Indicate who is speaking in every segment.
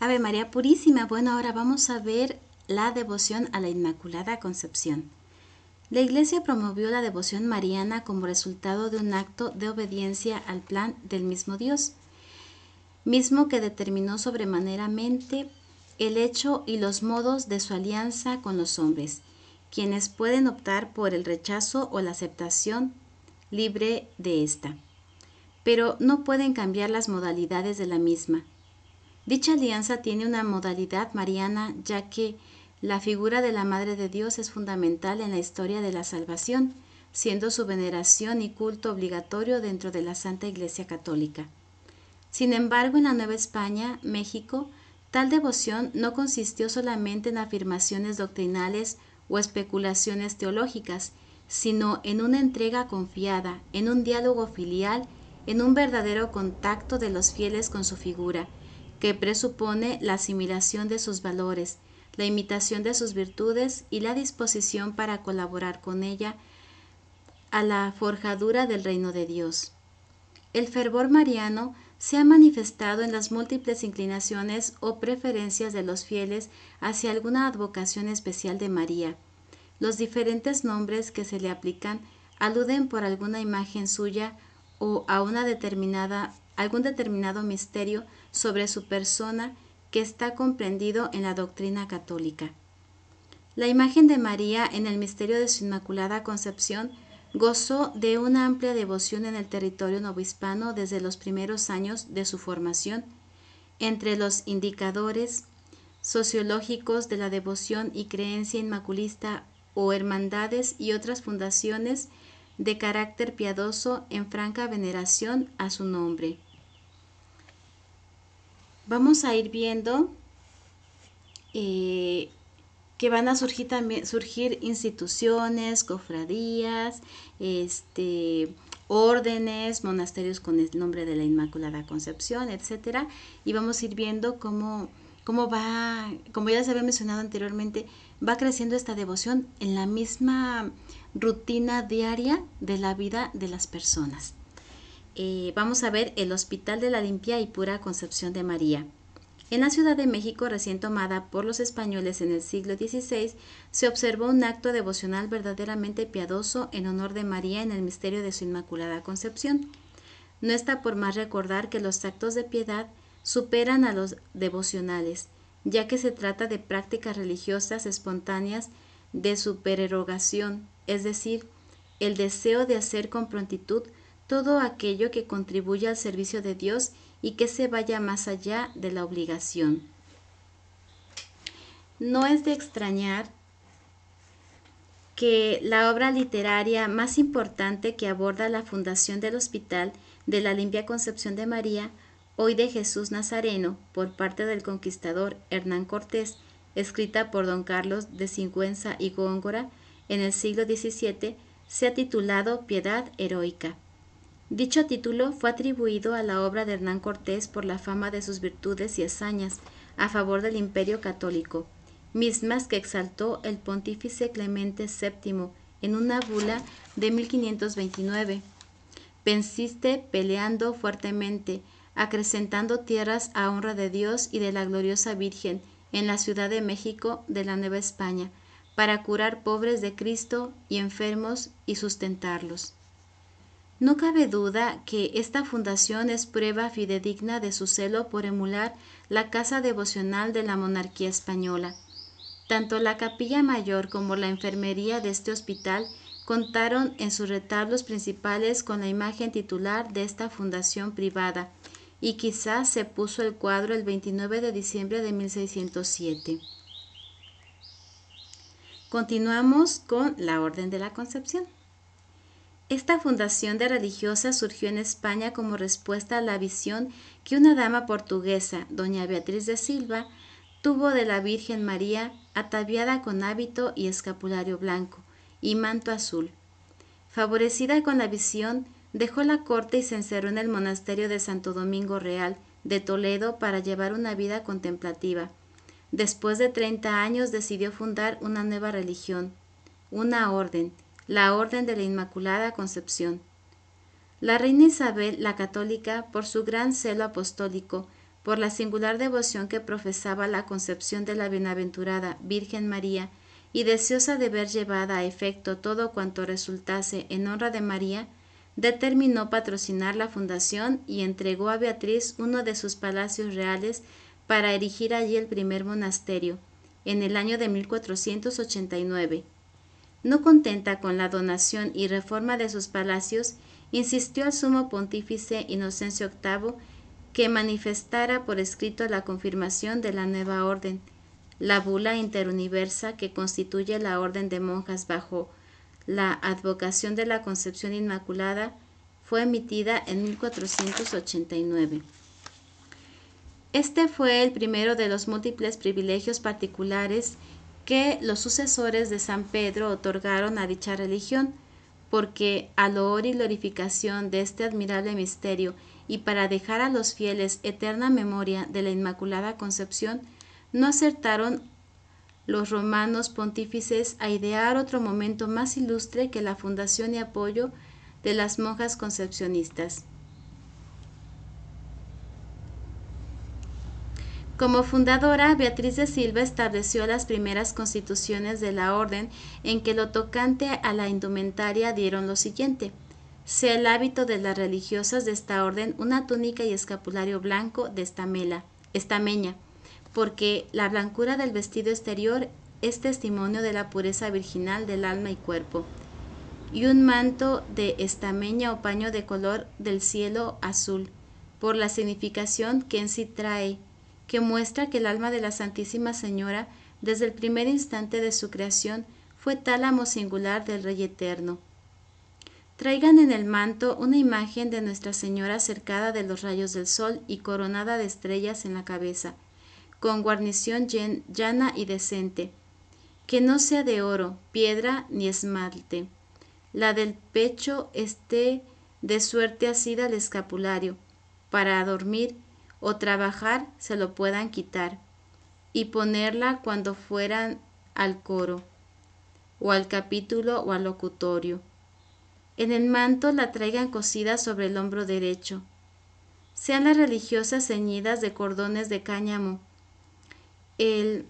Speaker 1: Ave María Purísima. Bueno, ahora vamos a ver la devoción a la Inmaculada Concepción. La Iglesia promovió la devoción mariana como resultado de un acto de obediencia al plan del mismo Dios, mismo que determinó sobremaneramente el hecho y los modos de su alianza con los hombres, quienes pueden optar por el rechazo o la aceptación libre de ésta, pero no pueden cambiar las modalidades de la misma. Dicha alianza tiene una modalidad mariana ya que la figura de la Madre de Dios es fundamental en la historia de la salvación, siendo su veneración y culto obligatorio dentro de la Santa Iglesia Católica. Sin embargo, en la Nueva España, México, tal devoción no consistió solamente en afirmaciones doctrinales o especulaciones teológicas, sino en una entrega confiada, en un diálogo filial, en un verdadero contacto de los fieles con su figura, que presupone la asimilación de sus valores, la imitación de sus virtudes y la disposición para colaborar con ella a la forjadura del reino de Dios. El fervor mariano se ha manifestado en las múltiples inclinaciones o preferencias de los fieles hacia alguna advocación especial de María. Los diferentes nombres que se le aplican aluden por alguna imagen suya o a una determinada, algún determinado misterio sobre su persona que está comprendido en la doctrina católica. La imagen de María en el misterio de su Inmaculada Concepción gozó de una amplia devoción en el territorio novohispano desde los primeros años de su formación. Entre los indicadores sociológicos de la devoción y creencia inmaculista o hermandades y otras fundaciones de carácter piadoso en franca veneración a su nombre vamos a ir viendo eh, que van a surgir también surgir instituciones, cofradías, este, órdenes, monasterios con el nombre de la Inmaculada Concepción, etcétera, y vamos a ir viendo cómo, cómo va, como ya les había mencionado anteriormente, va creciendo esta devoción en la misma rutina diaria de la vida de las personas. Eh, vamos a ver el Hospital de la Limpia y Pura Concepción de María. En la Ciudad de México, recién tomada por los españoles en el siglo XVI, se observó un acto devocional verdaderamente piadoso en honor de María en el misterio de su Inmaculada Concepción. No está por más recordar que los actos de piedad superan a los devocionales, ya que se trata de prácticas religiosas espontáneas de supererogación, es decir, el deseo de hacer con prontitud todo aquello que contribuya al servicio de Dios y que se vaya más allá de la obligación. No es de extrañar que la obra literaria más importante que aborda la fundación del Hospital de la Limpia Concepción de María, hoy de Jesús Nazareno, por parte del conquistador Hernán Cortés, escrita por don Carlos de Sigüenza y Góngora en el siglo XVII, se ha titulado Piedad Heroica. Dicho título fue atribuido a la obra de Hernán Cortés por la fama de sus virtudes y hazañas a favor del imperio católico, mismas que exaltó el pontífice Clemente VII en una bula de 1529. Pensiste peleando fuertemente, acrecentando tierras a honra de Dios y de la gloriosa Virgen en la Ciudad de México de la Nueva España, para curar pobres de Cristo y enfermos y sustentarlos. No cabe duda que esta fundación es prueba fidedigna de su celo por emular la casa devocional de la monarquía española. Tanto la capilla mayor como la enfermería de este hospital contaron en sus retablos principales con la imagen titular de esta fundación privada, y quizás se puso el cuadro el 29 de diciembre de 1607. Continuamos con la Orden de la Concepción. Esta fundación de religiosas surgió en España como respuesta a la visión que una dama portuguesa, doña Beatriz de Silva, tuvo de la Virgen María ataviada con hábito y escapulario blanco y manto azul. Favorecida con la visión, dejó la corte y se encerró en el monasterio de Santo Domingo Real de Toledo para llevar una vida contemplativa. Después de treinta años decidió fundar una nueva religión, una orden, la Orden de la Inmaculada Concepción. La reina Isabel la Católica, por su gran celo apostólico, por la singular devoción que profesaba la concepción de la bienaventurada Virgen María, y deseosa de ver llevada a efecto todo cuanto resultase en honra de María, determinó patrocinar la fundación y entregó a Beatriz uno de sus palacios reales para erigir allí el primer monasterio, en el año de 1489. No contenta con la donación y reforma de sus palacios, insistió al sumo pontífice Inocencio VIII que manifestara por escrito la confirmación de la nueva orden, la bula interuniversa que constituye la orden de monjas bajo la advocación de la Concepción Inmaculada fue emitida en 1489. Este fue el primero de los múltiples privilegios particulares que los sucesores de San Pedro otorgaron a dicha religión, porque al loor y glorificación de este admirable misterio y para dejar a los fieles eterna memoria de la Inmaculada Concepción, no acertaron los romanos pontífices a idear otro momento más ilustre que la fundación y apoyo de las monjas concepcionistas. Como fundadora, Beatriz de Silva estableció las primeras constituciones de la orden en que lo tocante a la indumentaria dieron lo siguiente. Sea el hábito de las religiosas de esta orden una túnica y escapulario blanco de estamela, estameña, porque la blancura del vestido exterior es testimonio de la pureza virginal del alma y cuerpo, y un manto de estameña o paño de color del cielo azul, por la significación que en sí trae que muestra que el alma de la Santísima Señora, desde el primer instante de su creación, fue tálamo singular del Rey Eterno. Traigan en el manto una imagen de Nuestra Señora cercada de los rayos del sol y coronada de estrellas en la cabeza, con guarnición llana y decente, que no sea de oro, piedra ni esmalte. La del pecho esté de suerte asida al escapulario, para dormir o trabajar se lo puedan quitar y ponerla cuando fueran al coro o al capítulo o al locutorio. En el manto la traigan cosida sobre el hombro derecho. Sean las religiosas ceñidas de cordones de cáñamo. El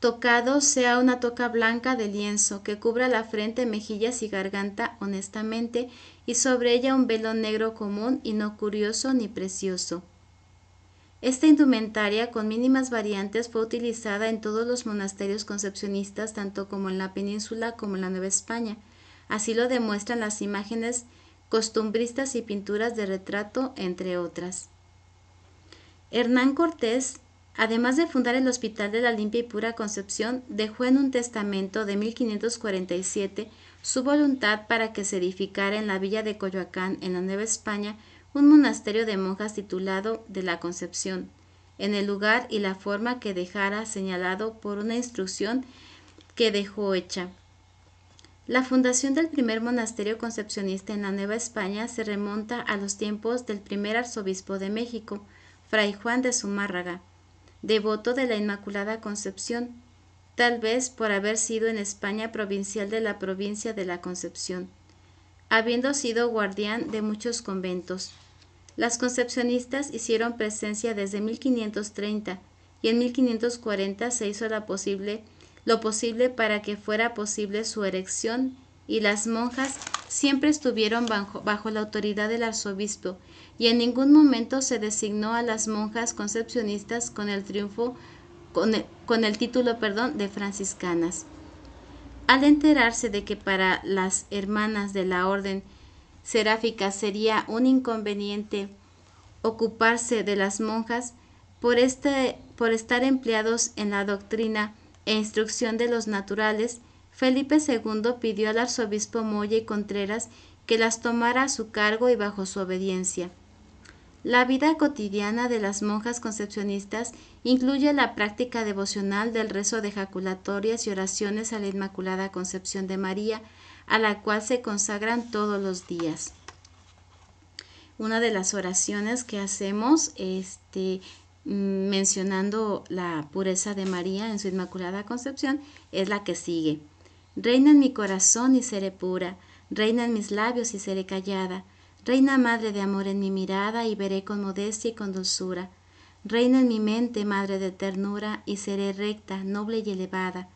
Speaker 1: tocado sea una toca blanca de lienzo que cubra la frente, mejillas y garganta honestamente y sobre ella un velo negro común y no curioso ni precioso. Esta indumentaria, con mínimas variantes, fue utilizada en todos los monasterios concepcionistas, tanto como en la península como en la Nueva España. Así lo demuestran las imágenes costumbristas y pinturas de retrato, entre otras. Hernán Cortés, además de fundar el Hospital de la Limpia y Pura Concepción, dejó en un testamento de 1547 su voluntad para que se edificara en la villa de Coyoacán, en la Nueva España, un monasterio de monjas titulado de la Concepción, en el lugar y la forma que dejara señalado por una instrucción que dejó hecha. La fundación del primer monasterio concepcionista en la Nueva España se remonta a los tiempos del primer arzobispo de México, Fray Juan de Zumárraga, devoto de la Inmaculada Concepción, tal vez por haber sido en España provincial de la provincia de la Concepción habiendo sido guardián de muchos conventos. Las concepcionistas hicieron presencia desde 1530 y en 1540 se hizo la posible, lo posible para que fuera posible su erección y las monjas siempre estuvieron bajo, la autoridad del arzobispo y en ningún momento se designó a las monjas concepcionistas con el triunfo con el, con el título perdón, de franciscanas. Al enterarse de que para las hermanas de la orden seráfica sería un inconveniente ocuparse de las monjas por, este, por estar empleados en la doctrina e instrucción de los naturales, Felipe II pidió al arzobispo Moya y Contreras que las tomara a su cargo y bajo su obediencia. La vida cotidiana de las monjas concepcionistas incluye la práctica devocional del rezo de jaculatorias y oraciones a la Inmaculada Concepción de María, a la cual se consagran todos los días. Una de las oraciones que hacemos, este, mencionando la pureza de María en su Inmaculada Concepción, es la que sigue. Reina en mi corazón y seré pura, reina en mis labios y seré callada, Reina Madre de Amor en mi mirada y veré con modestia y con dulzura. Reina en mi mente, Madre de ternura, y seré recta, noble y elevada.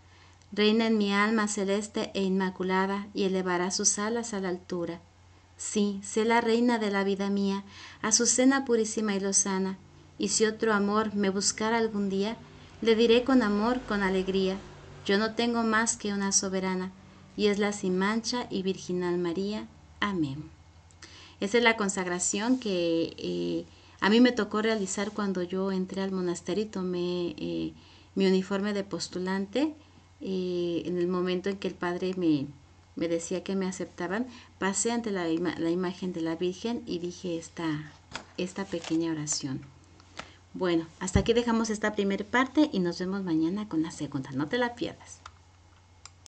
Speaker 1: Reina en mi alma celeste e inmaculada, y elevará sus alas a la altura. Sí, sé la reina de la vida mía, Azucena purísima y lozana, y si otro amor me buscara algún día, le diré con amor, con alegría, yo no tengo más que una soberana, y es la sin mancha y virginal María. Amén. Esa es la consagración que eh, a mí me tocó realizar cuando yo entré al monasterio y tomé eh, mi uniforme de postulante. Eh, en el momento en que el padre me, me decía que me aceptaban, pasé ante la, la imagen de la Virgen y dije esta, esta pequeña oración. Bueno, hasta aquí dejamos esta primera parte y nos vemos mañana con la segunda. No te la pierdas.